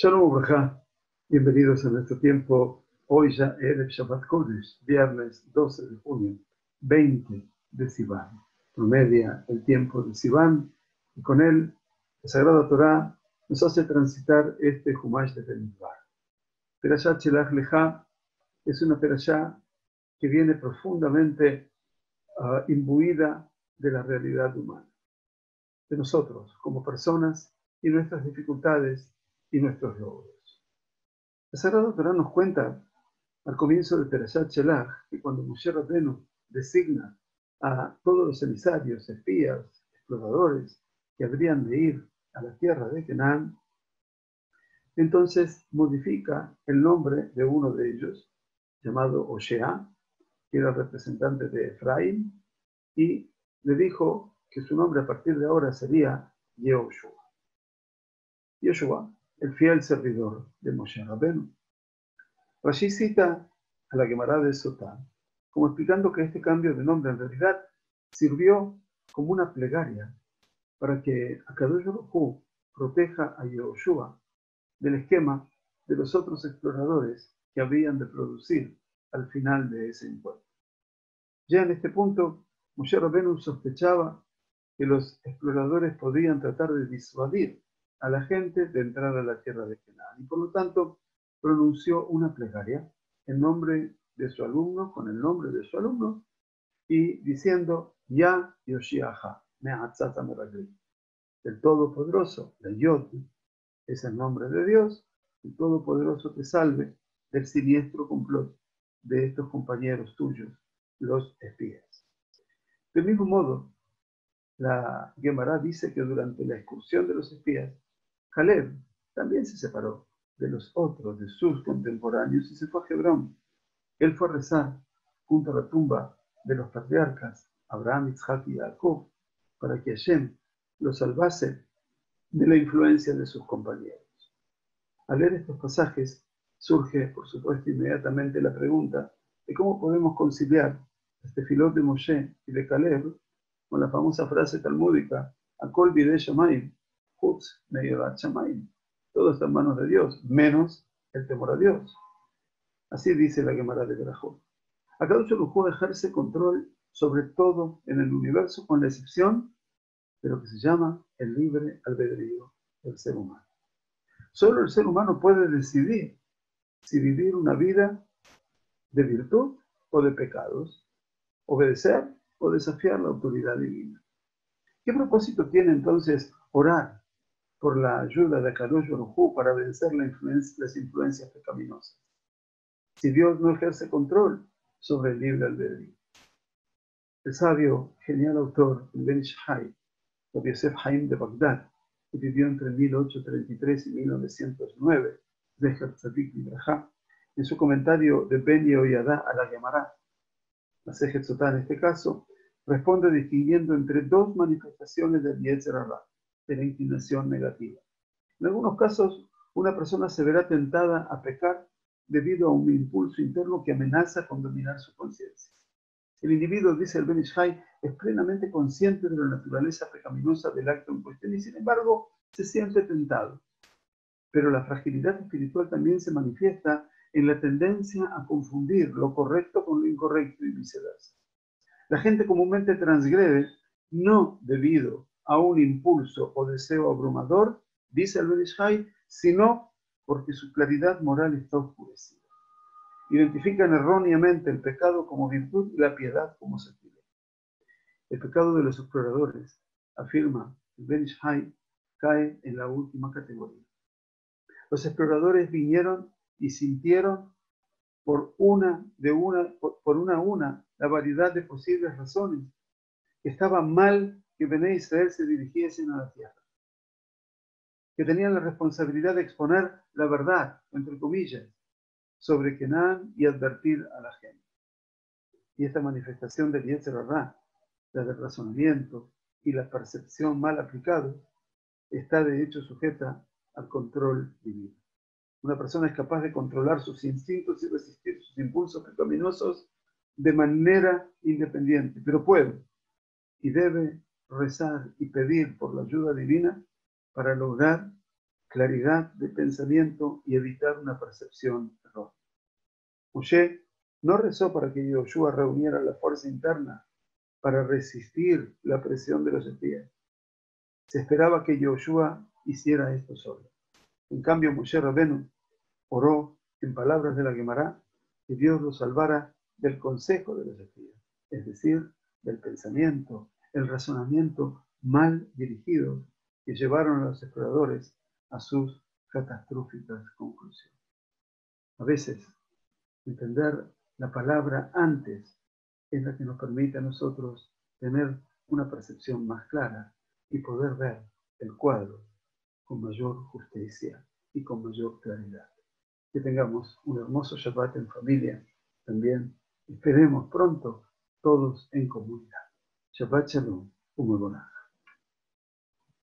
Shalom Ubraja, bienvenidos a nuestro tiempo. Hoy ya es Shabbat Kodesh, viernes 12 de junio, 20 de Sivan. Promedia el tiempo de Sivan y con él la Sagrada Torah nos hace transitar este Humash de Benidbar. Perashat Shelach Lecha es una perashá que viene profundamente uh, imbuida de la realidad humana, de nosotros como personas y nuestras dificultades y nuestros logros. La Sagrada Torah nos cuenta al comienzo de Perashat Shelach que cuando Moshe Rabbeinu designa a todos los emisarios, espías, exploradores que habrían de ir a la tierra de Canaán, entonces modifica el nombre de uno de ellos, llamado Oshea, que era el representante de Efraín, y le dijo que su nombre a partir de ahora sería Yehoshua. Yehoshua el fiel servidor de Moshe Rabbeinu. Rashi cita a la Gemara de Sotá como explicando que este cambio de nombre en realidad sirvió como una plegaria para que Akadosh proteja a Yehoshua del esquema de los otros exploradores que habían de producir al final de ese encuentro. Ya en este punto, Moshe Rabbeinu sospechaba que los exploradores podían tratar de disuadir a la gente de entrar a la tierra de Canaán. Y por lo tanto, pronunció una plegaria en nombre de su alumno, con el nombre de su alumno, y diciendo, Ya Yoshiaha, Me'atzata Meragli. El Todopoderoso, la Yod, es el nombre de Dios, el Todopoderoso te salve del siniestro complot de estos compañeros tuyos, los espías. Del mismo modo, la Gemara dice que durante la excursión de los espías, Caleb también se separó de los otros, de sus contemporáneos, y se fue a Hebrón. Él fue a rezar junto a la tumba de los patriarcas Abraham, Isaac y Jacob para que Hashem lo salvase de la influencia de sus compañeros. Al leer estos pasajes, surge, por supuesto, inmediatamente la pregunta de cómo podemos conciliar este filón de Moshe y de Caleb con la famosa frase talmúdica, Akol Bide Shamayim, todo está en manos de Dios, menos el temor a Dios. Así dice la Gemara de Berajot. Akadosh Baruj ejerce control sobre todo en el universo, con la excepción de lo que se llama el libre albedrío del ser humano. Solo el ser humano puede decidir si vivir una vida de virtud o de pecados, obedecer o desafiar la autoridad divina. ¿Qué propósito tiene entonces orar por la ayuda de Kadosh Baruj para vencer las influencias pecaminosas. Si Dios no ejerce control sobre el libre albedrío. El sabio, genial autor, Ben Shai, Yosef Haim de Bagdad, que vivió entre 1833 y 1909, de Tzadik Ibrahá, en su comentario de Ben Yehoyadá a la Gemara, la en este caso, responde distinguiendo entre dos manifestaciones del Yetzer de la inclinación negativa. En algunos casos, una persona se verá tentada a pecar debido a un impulso interno que amenaza con dominar su conciencia. El individuo, dice el Ben es plenamente consciente de la naturaleza pecaminosa del acto en cuestión y sin embargo se siente tentado. Pero la fragilidad espiritual también se manifiesta en la tendencia a confundir lo correcto con lo incorrecto y viceversa. La gente comúnmente transgrede no debido a un impulso o deseo abrumador, dice el Benishai, sino porque su claridad moral está oscurecida. Identifican erróneamente el pecado como virtud y la piedad como sentimiento. El pecado de los exploradores, afirma el Benishai, cae en la última categoría. Los exploradores vinieron y sintieron por una de una por una a una la variedad de posibles razones que estaba mal que Bené Israel se dirigiesen a la tierra, que tenían la responsabilidad de exponer la verdad, entre comillas, sobre Kenan y advertir a la gente. Y esta manifestación del Yetzer la del razonamiento y la percepción mal aplicada, está de hecho sujeta al control divino. Una persona es capaz de controlar sus instintos y resistir sus impulsos pecaminosos de manera independiente, pero puede y debe rezar y pedir por la ayuda divina para lograr claridad de pensamiento y evitar una percepción errónea. Moshe no rezó para que Yoshua reuniera la fuerza interna para resistir la presión de los espías. Se esperaba que Yoshua hiciera esto solo. En cambio, Moshe Rabenu oró en palabras de la Gemara que Dios lo salvara del consejo de los espías, es decir, del pensamiento, el razonamiento mal dirigido que llevaron a los exploradores a sus catastróficas conclusiones. A veces, entender la palabra antes es la que nos permite a nosotros tener una percepción más clara y poder ver el cuadro con mayor justicia y con mayor claridad. Que tengamos un hermoso Shabbat en familia también. Esperemos pronto todos en comunidad. Shabbat Shalom, Umagorah.